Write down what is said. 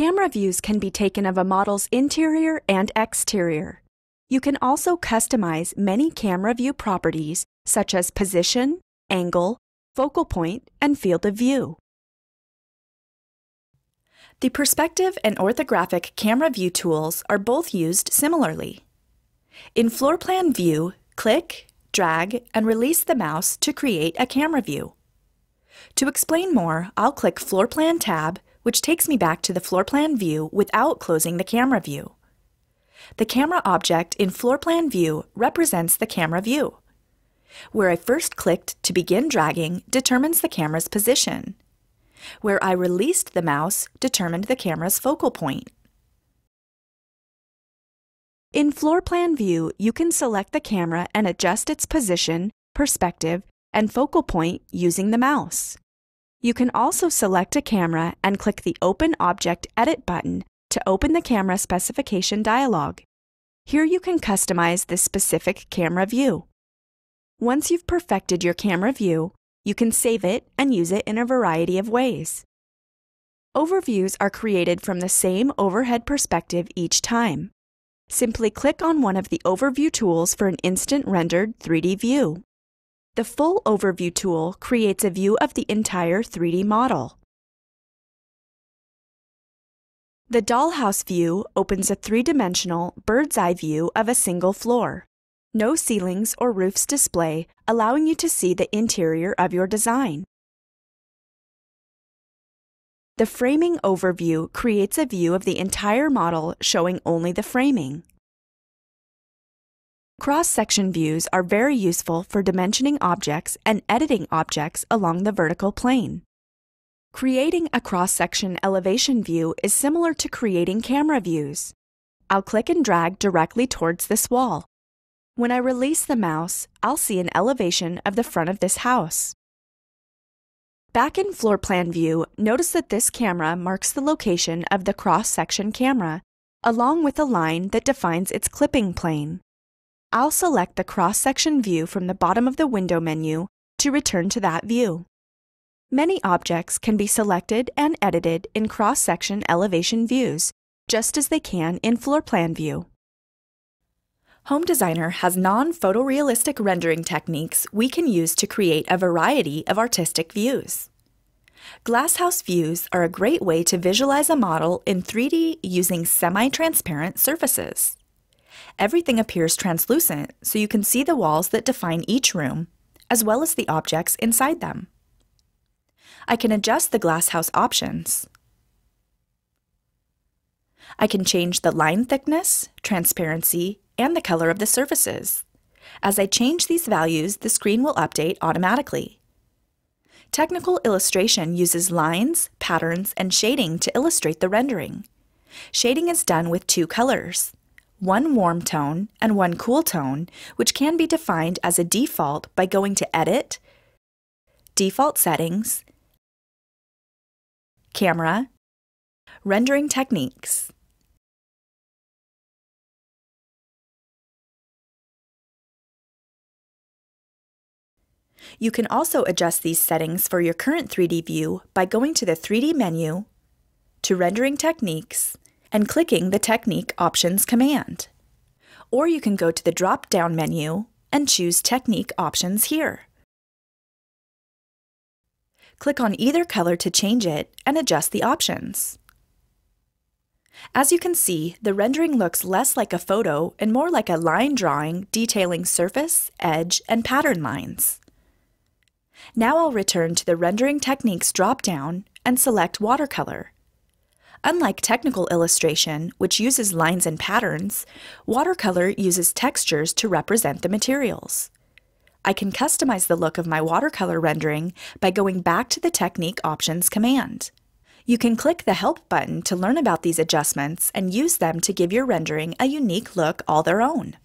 Camera views can be taken of a model's interior and exterior. You can also customize many camera view properties such as position, angle, focal point, and field of view. The perspective and orthographic camera view tools are both used similarly. In Floor Plan View, click, drag, and release the mouse to create a camera view. To explain more, I'll click Floor Plan tab, which takes me back to the floor plan view without closing the camera view. The camera object in Floor Plan View represents the camera view. Where I first clicked to begin dragging determines the camera's position. Where I released the mouse determined the camera's focal point. In Floor Plan View, you can select the camera and adjust its position, perspective, and focal point using the mouse. You can also select a camera and click the Open Object Edit button to open the camera specification dialog. Here you can customize this specific camera view. Once you've perfected your camera view, you can save it and use it in a variety of ways. Overviews are created from the same overhead perspective each time. Simply click on one of the Overview tools for an instant rendered 3D view. The Full Overview tool creates a view of the entire 3D model. The Dollhouse view opens a three-dimensional bird's eye view of a single floor. No ceilings or roofs display, allowing you to see the interior of your design. The Framing Overview creates a view of the entire model showing only the framing. Cross-section views are very useful for dimensioning objects and editing objects along the vertical plane. Creating a cross-section elevation view is similar to creating camera views. I'll click and drag directly towards this wall. When I release the mouse, I'll see an elevation of the front of this house. Back in Floor Plan View, notice that this camera marks the location of the cross-section camera, along with a line that defines its clipping plane. I'll select the cross-section view from the bottom of the window menu to return to that view. Many objects can be selected and edited in cross-section elevation views, just as they can in floor plan view. Home Designer has non-photorealistic rendering techniques we can use to create a variety of artistic views. Glasshouse views are a great way to visualize a model in 3D using semi-transparent surfaces. Everything appears translucent, so you can see the walls that define each room, as well as the objects inside them. I can adjust the glasshouse options. I can change the line thickness, transparency, and the color of the surfaces. As I change these values, the screen will update automatically. Technical illustration uses lines, patterns, and shading to illustrate the rendering. Shading is done with two colors, one warm tone and one cool tone, which can be defined as a default by going to Edit, Default Settings, camera, rendering techniques. You can also adjust these settings for your current 3D view by going to the 3D menu, to Rendering Techniques, and clicking the Technique Options command. Or you can go to the drop-down menu and choose Technique Options here. Click on either color to change it and adjust the options. As you can see, the rendering looks less like a photo and more like a line drawing detailing surface, edge, and pattern lines. Now I'll return to the Rendering Techniques drop-down and select Watercolor. Unlike technical illustration, which uses lines and patterns, watercolor uses textures to represent the materials. I can customize the look of my watercolor rendering by going back to the Technique Options command. You can click the Help button to learn about these adjustments and use them to give your rendering a unique look all their own.